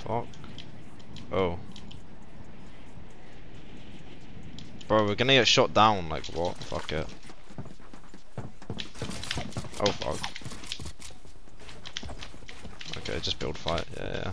fuck? Oh. Bro, we're gonna get shot down, like what? Fuck it. Oh fuck. Okay, just build fight, yeah, yeah.